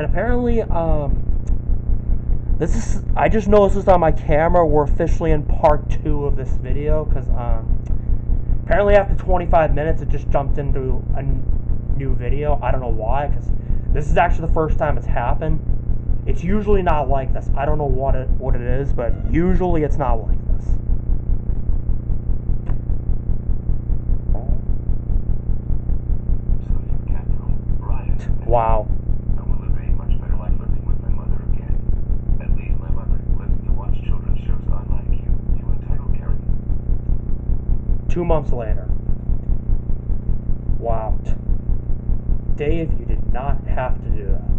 And apparently, um, this is, I just noticed this on my camera. We're officially in part two of this video because, um, apparently after 25 minutes, it just jumped into a new video. I don't know why, because this is actually the first time it's happened. It's usually not like this. I don't know what it what it is, but usually it's not like this. Wow. Two months later. Wow. Dave, you did not have to do that.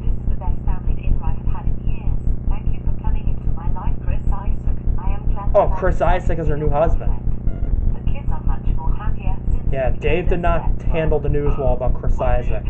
This is the best family dinner I have had in years. Thank you for coming into my life, Chris Isaac. I am glad Oh, Chris Isaac is her new husband. The kids are much more happier since Yeah, Dave did not handle the news well about Chris Isaac.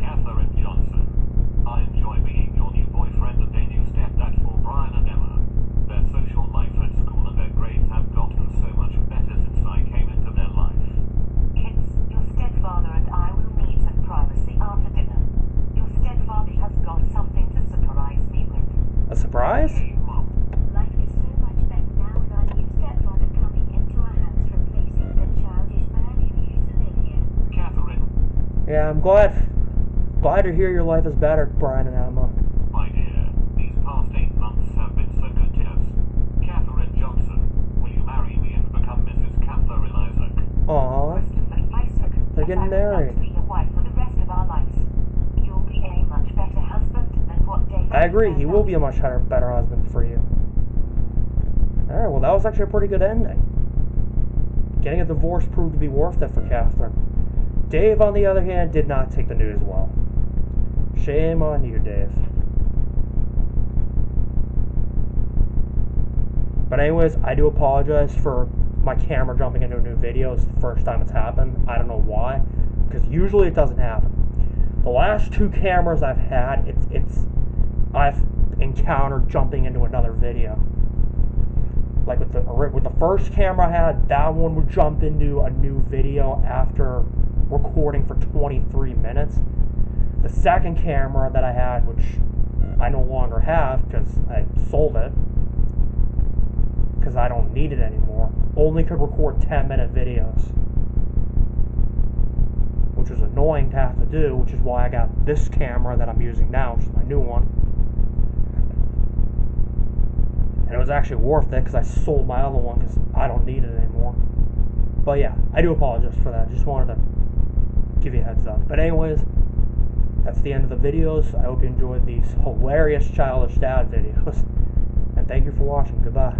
Catherine, Yeah, I'm glad. Glad to hear your life is better, Brian and Emma. my dear, these past eight months have been so good to us. Catherine Johnson, will you marry me and become Mrs. Catherine Isaac? Aww. They're getting I would love married. to be your wife for the rest of our lives. You'll be a much better husband than what David I agree. He will be a much better, better husband for you. Alright, well, that was actually a pretty good ending. Getting a divorce proved to be worth it for Catherine. Dave, on the other hand, did not take the news well. Shame on you, Dave. But anyways, I do apologize for my camera jumping into a new video. It's the first time it's happened. I don't know why, because usually it doesn't happen. The last two cameras I've had, it's it's I've encountered jumping into another video. Like with the with the first camera I had, that one would jump into a new video after recording for 23 minutes. The second camera that I had, which I no longer have because I sold it because I don't need it anymore, only could record 10 minute videos. Which was annoying to have to do, which is why I got this camera that I'm using now, which is my new one. And it was actually worth it because I sold my other one because I don't need it anymore. But yeah, I do apologize for that. Just wanted to give you a heads up. But anyways, that's the end of the videos. I hope you enjoyed these hilarious childish dad videos. And thank you for watching. Goodbye.